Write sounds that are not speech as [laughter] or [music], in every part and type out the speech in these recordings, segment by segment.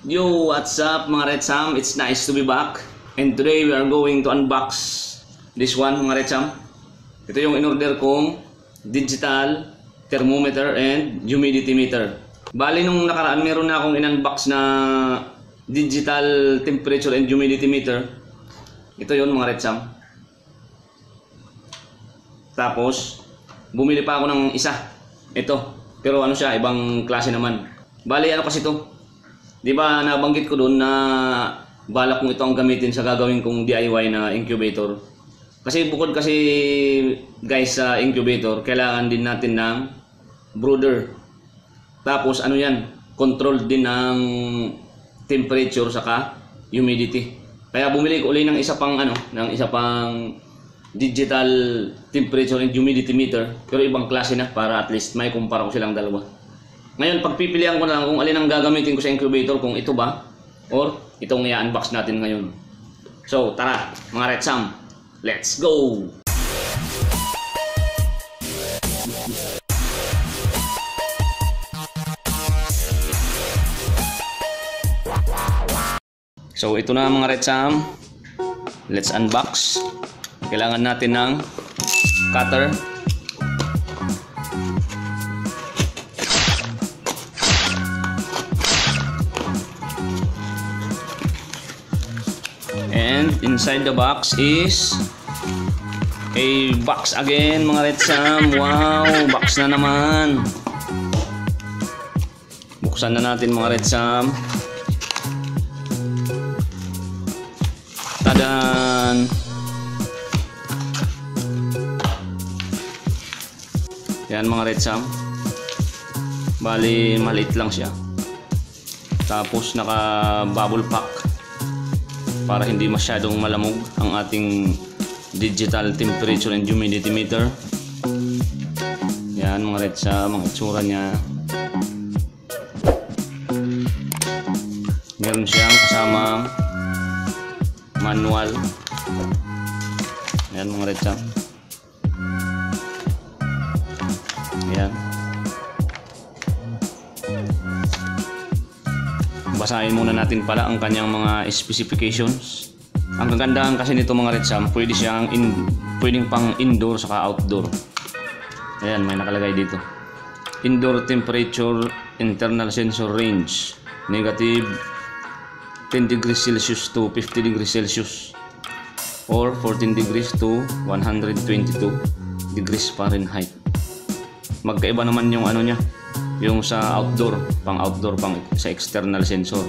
Yo, what's up mga Red Sam? It's nice to be back. And today we are going to unbox this one mga Red Sam. Ito yung in-order kong digital thermometer and humidity meter. Bali nung nakaraan meron na akong in-unbox na digital temperature and humidity meter. Ito yon mga Red Sam. Tapos, bumili pa ako ng isa. Ito. Pero ano siya, ibang klase naman. Bali, ano kasi to? Di ba nabanggit ko doon na balak kong ito ang gamitin sa gagawin kong DIY na incubator. Kasi bukod kasi guys sa incubator, kailangan din natin ng brooder. Tapos ano yan, control din ng temperature saka humidity. Kaya bumili ko uli ng isa pang ano, ng isa pang digital temperature and humidity meter pero ibang klase na para at least may kumpara ko silang dalawa. Ngayon pagpipilian ko na lang kung alin ang gagamitin ko sa incubator kung ito ba or itong i-unbox natin ngayon. So tara mga Red Sam, let's go! So ito na mga Red Sam, let's unbox. Kailangan natin ng cutter. Inside the box is a box again mga Red Sam. Wow, box na naman. Buksan na natin mga Red Sam. Tadan! Yan mga red sam. Bali maliit lang siya. Tapos naka bubble pack para hindi masyadong malamog ang ating digital temperature and humidity meter. Yan mga red sam, ang itsura niya. Meron siyang kasamang manual. Yan mga red Basahin muna natin pala ang kanyang mga specifications. Ang kagandahan kasi nito mga Red Sam, pwede siyang in, pwedeng pang indoor saka outdoor. Ayan, may nakalagay dito. Indoor temperature internal sensor range. Negative 10 degrees Celsius to 50 degrees Celsius or 14 degrees to 122 degrees Fahrenheit magkaiba naman yung ano niya yung sa outdoor pang outdoor pang sa external sensor.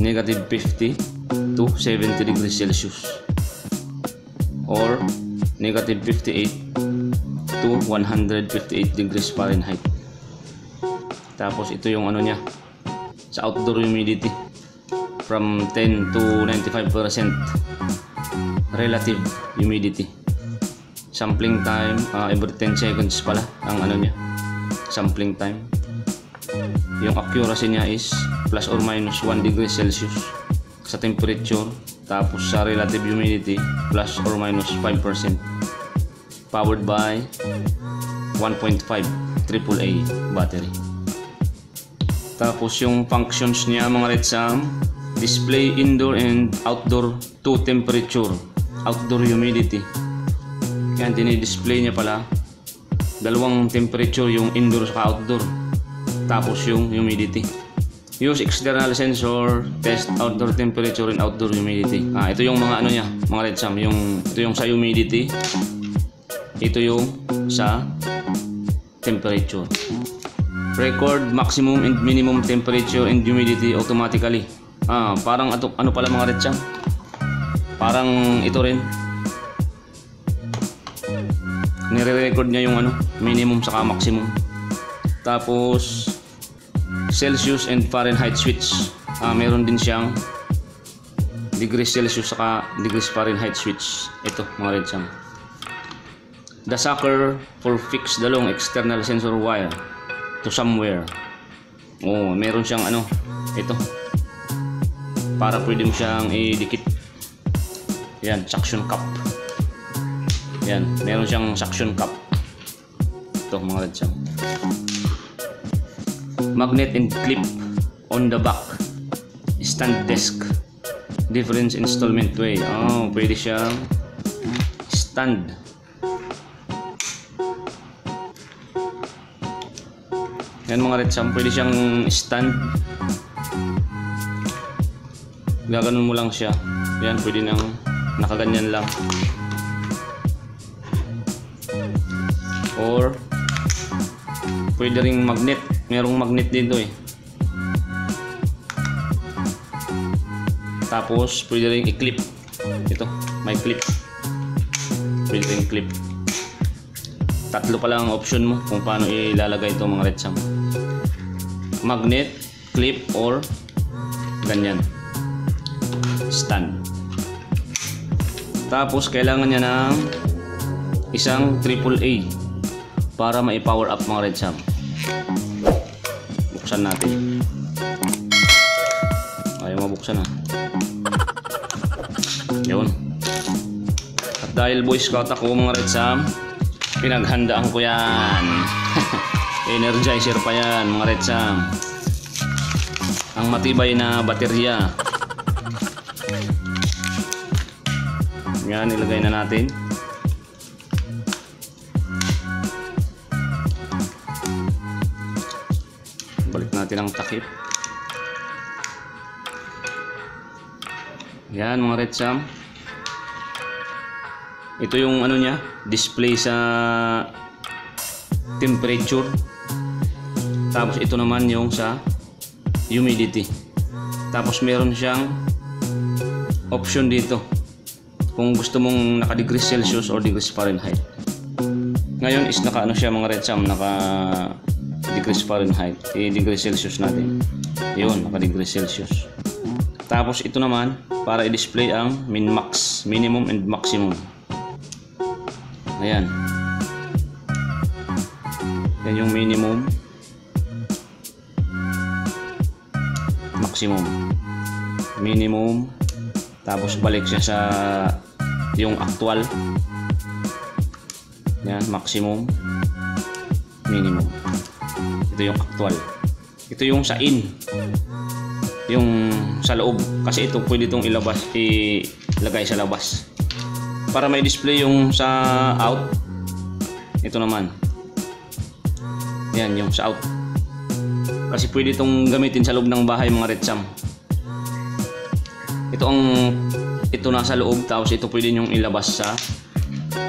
Negative 50 to 70 degrees Celsius. Or negative 58 to 158 degrees Fahrenheit. Tapos ito yung ano niya sa outdoor humidity from 10 to 95% relative humidity. Sampling time uh, every 10 seconds pala ang ano niya sampling time. Yung accuracy niya is plus or minus 1 degree Celsius sa temperature tapos sa relative humidity plus or minus 5% powered by 1.5 AAA battery. Tapos yung functions niya mga red sam display indoor and outdoor to temperature outdoor humidity. Yan, dinidisplay niya pala dalawang temperature yung indoor sa outdoor. Tapos yung humidity. Use external sensor, test outdoor temperature and outdoor humidity. Ah, ito yung mga ano niya, mga red sam, yung ito yung sa humidity. Ito yung sa temperature. Record maximum and minimum temperature and humidity automatically. Ah, parang ato, ano pala mga red sam? Parang ito rin, nire-record niya yung ano, minimum saka maximum. Tapos Celsius and Fahrenheit switch. Ah, meron din siyang degrees Celsius saka degrees Fahrenheit switch. Ito, mga red sam. The sucker for fix the long external sensor wire to somewhere. Oh, meron siyang ano, ito. Para pwede mo siyang idikit. Yan, suction cup. Yan, meron siyang suction cup. Ito mga red sam. Magnet and clip on the back. Stand desk. Difference installment way. Oh, pwede siyang stand. Yan mga retsam, pwede siyang stand. Gaganon mo lang siya. Yan, pwede nang nakaganyan lang. Or pwede ring magnet. Merong magnet dito eh. Tapos pwede ring i-clip. Ito, may clip. Pwede ring clip. Tatlo pa lang ang option mo kung paano ilalagay itong mga retsam. Magnet, clip, or ganyan. Stand. Tapos kailangan niya ng isang AAA para ma-power up mga retsam. Buksan natin. Ayaw mabuksan ha. [laughs] Yun. At dahil boy scout ako mga retsam, pinaghandaan ko yan. [laughs] Energizer pa yan mga retsam. Ang matibay na baterya. Yan, ilagay na natin. Natin ang takip. Yan mga red sam. Ito yung ano niya, display sa temperature. Tapos ito naman yung sa humidity. Tapos meron siyang option dito kung gusto mong naka degrees Celsius or degrees Fahrenheit. Ngayon is naka ano siya mga red sam, naka degrees Fahrenheit, eh, degrees Celsius natin. Yun, naka degrees Celsius. Tapos ito naman para i-display ang min max, minimum and maximum. Ayan. Yan yung minimum. Maximum. Minimum. Tapos balik siya sa yung actual. Yan, maximum. Minimum. Ito yung actual. Ito yung sa in. Yung sa loob. Kasi ito pwede itong ilabas, ilagay sa labas. Para may display yung sa out. Ito naman. Yan, yung sa out. Kasi pwede itong gamitin sa loob ng bahay mga retsam. Ito ang ito nasa loob tapos ito pwede nyong ilabas sa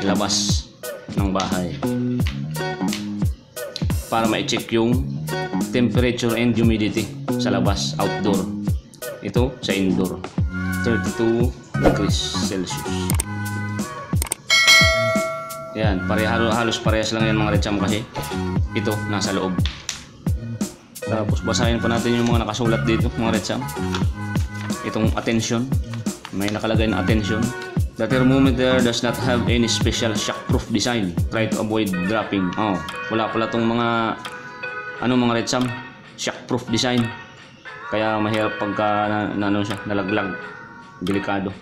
ilabas ng bahay. Para ma-check yung temperature and humidity sa labas, outdoor. Ito sa indoor. 32 degrees Celsius. Yan, pare halos parehas lang yan mga retsam kasi ito nasa loob. Tapos basahin pa natin yung mga nakasulat dito mga retsam. Itong attention, may nakalagay na attention. The thermometer does not have any special shockproof design. Try to avoid dropping. Oh, wala pala tong mga ano mga retsam, shockproof design. Kaya mahirap pagka na, na ano siya, nalaglag. Delikado.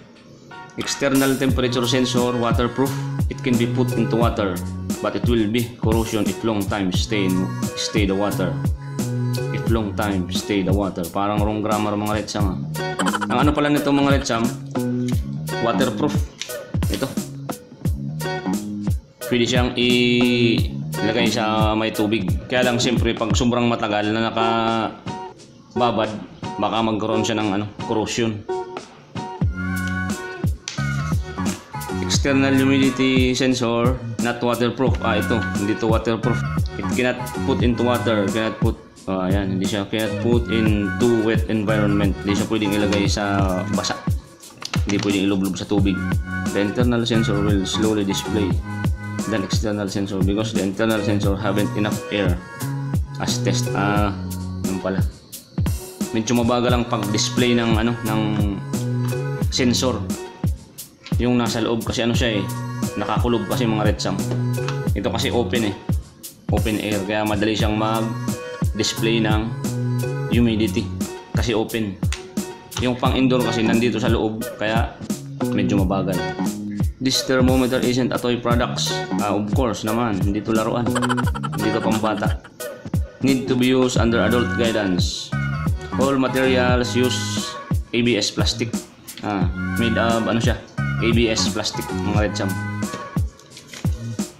External temperature sensor, waterproof. It can be put into water, but it will be corrosion if long time stay in, stay the water. If long time stay the water. Parang wrong grammar mga retsam. ah. Ang ano pala nito mga retsam, waterproof. Ito. Pwede siyang ilagay sa may tubig. Kaya lang siyempre pag sobrang matagal na nakababad, baka magkaroon siya ng ano, corrosion. External humidity sensor, not waterproof. Ah, ito, hindi to waterproof. It cannot put into water, cannot put Ah, ayan, hindi siya cannot put into wet environment. Hindi siya pwedeng ilagay sa basa. Hindi pwedeng ilublob sa tubig. The internal sensor will slowly display than external sensor because the internal sensor haven't enough air as test. Ah, yun pala. Medyo mabagal ang pag-display ng ano ng sensor. Yung nasa loob kasi ano siya eh, nakakulob kasi mga retsam. Ito kasi open eh. Open air kaya madali siyang mag display ng humidity kasi open. Yung pang indoor kasi nandito sa loob kaya medyo mabagal. This thermometer isn't a toy products. Ah, of course naman, hindi to laruan. Hindi to pambata. Need to be used under adult guidance. All materials use ABS plastic. Ah, made of ano siya? ABS plastic, mga red cham.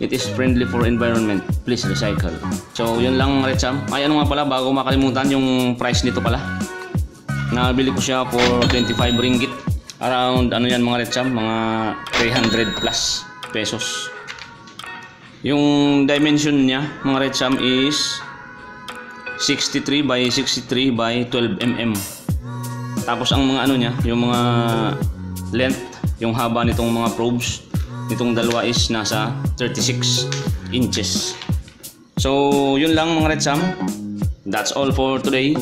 It is friendly for environment. Please recycle. So, yun lang mga red cham. Ay, ano nga pala, bago makalimutan, yung price nito pala. Nabili ko siya for 25 ringgit. Around, ano yan mga red cham, mga 300 plus pesos. Yung dimension niya, mga red cham, is 63 by 63 by 12 mm. Tapos ang mga ano niya, yung mga length, yung haba nitong mga probes, nitong dalawa is nasa 36 inches. So, yun lang mga Red Sam. That's all for today.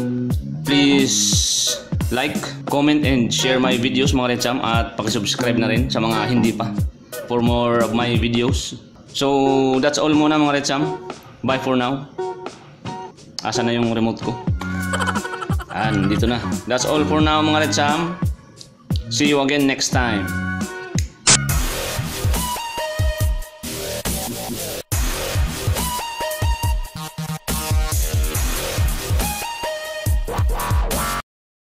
Please like, comment, and share my videos mga Red Sam at pakisubscribe na rin sa mga hindi pa for more of my videos. So, that's all muna mga Red Sam. Bye for now. Asa na yung remote ko? Ah, dito na. That's all for now mga Red Sam. See you again next time.